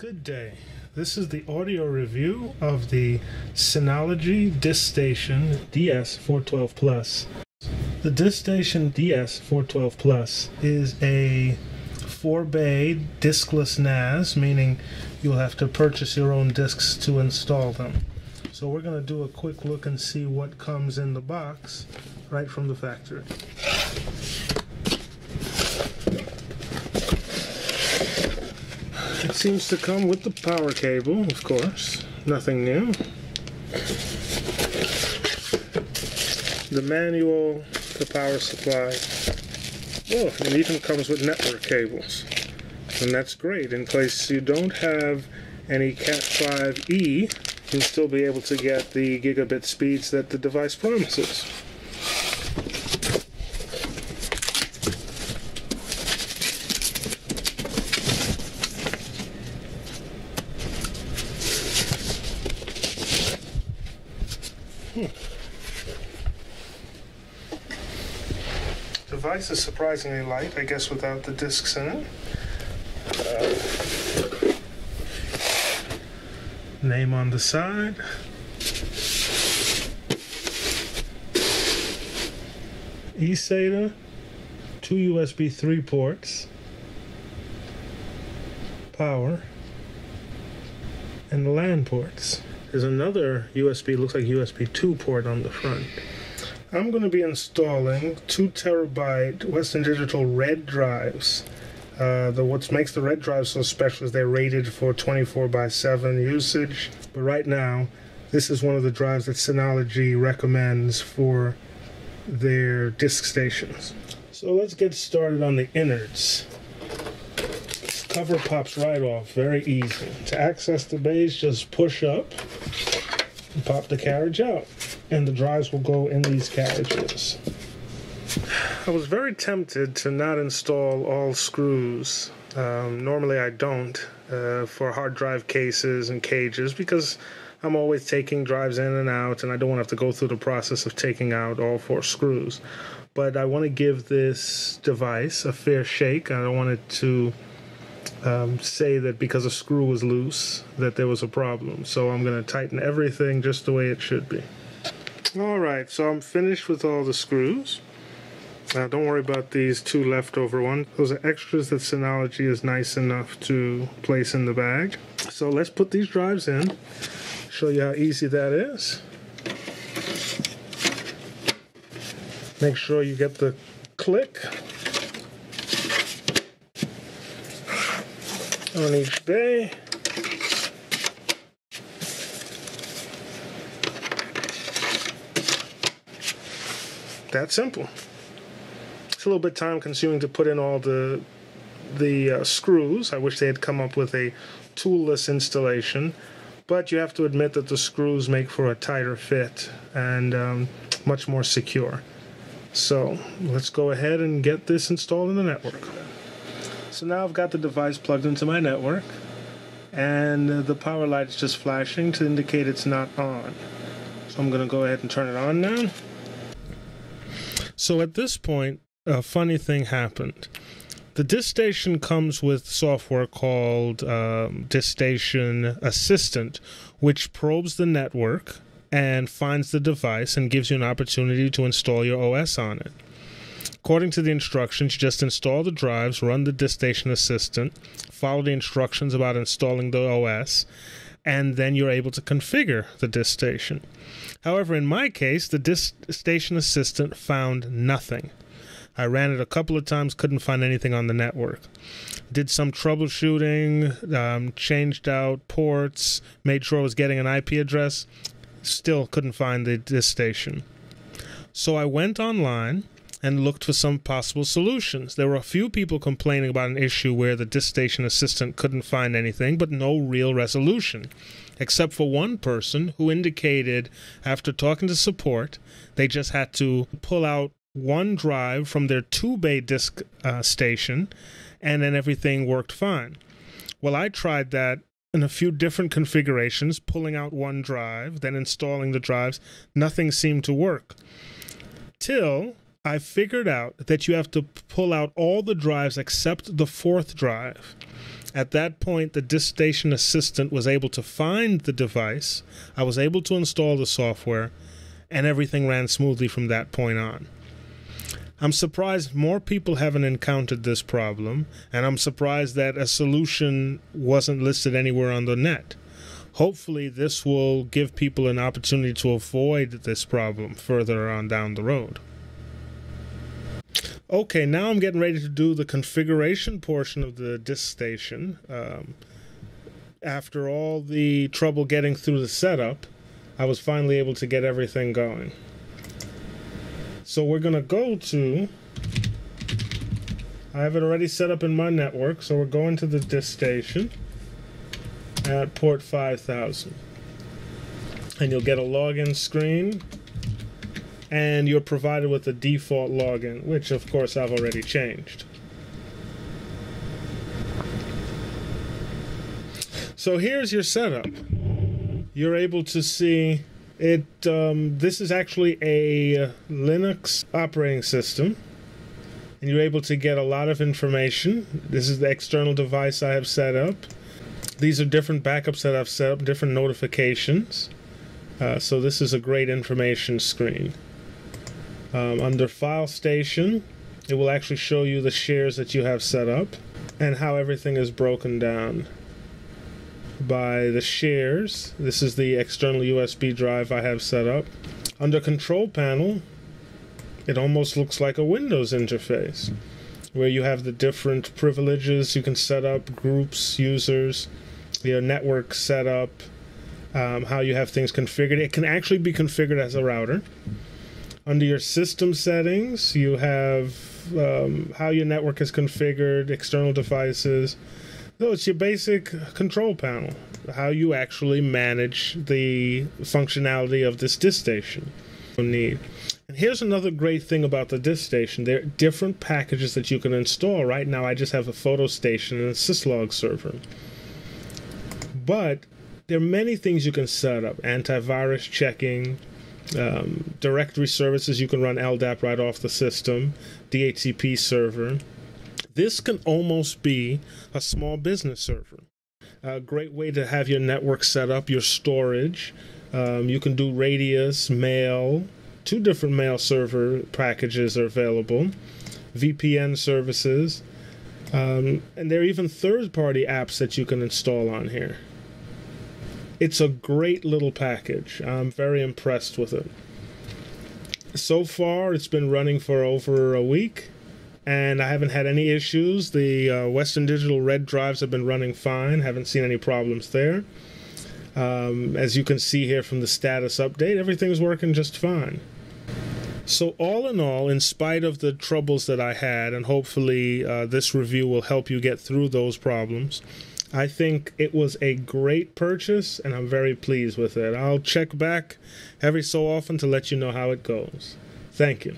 Good day. This is the audio review of the Synology DiskStation DS412 Plus. The DiskStation DS412 Plus is a 4 bay diskless NAS, meaning you'll have to purchase your own disks to install them. So we're going to do a quick look and see what comes in the box right from the factory. Seems to come with the power cable, of course. Nothing new. The manual, the power supply. Oh, it even comes with network cables. And that's great. In case you don't have any Cat5e, you'll still be able to get the gigabit speeds that the device promises. Device is surprisingly light, I guess, without the discs in it. Uh, name on the side. eSATA, two USB 3 ports, power, and LAN ports. There's another USB, looks like USB 2 port on the front. I'm going to be installing two terabyte Western Digital red drives. Uh, the what makes the red drives so special is they're rated for 24 by 7 usage. But right now, this is one of the drives that Synology recommends for their disk stations. So let's get started on the innards. Cover pops right off, very easy. To access the base, just push up and pop the carriage out and the drives will go in these carriages. I was very tempted to not install all screws. Um, normally I don't uh, for hard drive cases and cages because I'm always taking drives in and out and I don't want to have to go through the process of taking out all four screws. But I want to give this device a fair shake. I don't want it to um, say that because a screw was loose that there was a problem. So I'm going to tighten everything just the way it should be. Alright, so I'm finished with all the screws. Uh, don't worry about these two leftover ones. Those are extras that Synology is nice enough to place in the bag. So let's put these drives in. Show you how easy that is. Make sure you get the click on each bay. that simple. It's a little bit time consuming to put in all the the uh, screws. I wish they had come up with a toolless installation, but you have to admit that the screws make for a tighter fit and um, much more secure. So let's go ahead and get this installed in the network. So now I've got the device plugged into my network, and the power light is just flashing to indicate it's not on. So I'm going to go ahead and turn it on now. So at this point, a funny thing happened. The DiskStation comes with software called um, DiskStation Assistant, which probes the network and finds the device and gives you an opportunity to install your OS on it. According to the instructions, just install the drives, run the DiskStation Assistant, follow the instructions about installing the OS, and then you're able to configure the DiskStation. However, in my case, the DiskStation Assistant found nothing. I ran it a couple of times, couldn't find anything on the network. Did some troubleshooting, um, changed out ports, made sure I was getting an IP address, still couldn't find the DiskStation. So I went online and looked for some possible solutions. There were a few people complaining about an issue where the disk station Assistant couldn't find anything, but no real resolution except for one person who indicated after talking to support, they just had to pull out one drive from their two bay disk uh, station and then everything worked fine. Well, I tried that in a few different configurations, pulling out one drive, then installing the drives. Nothing seemed to work. Till I figured out that you have to pull out all the drives except the fourth drive At that point, the DiskStation assistant was able to find the device. I was able to install the software, and everything ran smoothly from that point on. I'm surprised more people haven't encountered this problem, and I'm surprised that a solution wasn't listed anywhere on the net. Hopefully, this will give people an opportunity to avoid this problem further on down the road. Okay, now I'm getting ready to do the configuration portion of the DiskStation. Um, after all the trouble getting through the setup, I was finally able to get everything going. So we're going to go to, I have it already set up in my network, so we're going to the DiskStation at port 5000. And you'll get a login screen, and you're provided with a default login, which of course I've already changed. So here's your setup. You're able to see it. Um, this is actually a Linux operating system, and you're able to get a lot of information. This is the external device I have set up. These are different backups that I've set up, different notifications. Uh, so this is a great information screen. Um, under File Station, it will actually show you the shares that you have set up and how everything is broken down by the shares. This is the external USB drive I have set up. Under Control Panel, it almost looks like a Windows interface where you have the different privileges you can set up, groups, users, your network setup, um, how you have things configured. It can actually be configured as a router. Under your system settings, you have um, how your network is configured, external devices. So it's your basic control panel, how you actually manage the functionality of this DiskStation. Need. And here's another great thing about the DiskStation. There are different packages that you can install. Right now, I just have a photo station and a syslog server. But there are many things you can set up antivirus checking, um, directory services. You can run LDAP right off the system, DHCP server. This can almost be a small business server. A great way to have your network set up, your storage. Um, you can do Radius, Mail. Two different mail server packages are available, VPN services, um, and there are even third party apps that you can install on here. It's a great little package. I'm very impressed with it. So far, it's been running for over a week, and I haven't had any issues. The uh, Western Digital Red drives have been running fine, haven't seen any problems there. Um, as you can see here from the status update, everything's working just fine. So, all in all, in spite of the troubles that I had, and hopefully uh, this review will help you get through those problems, I think it was a great purchase and I'm very pleased with it. I'll check back every so often to let you know how it goes. Thank you.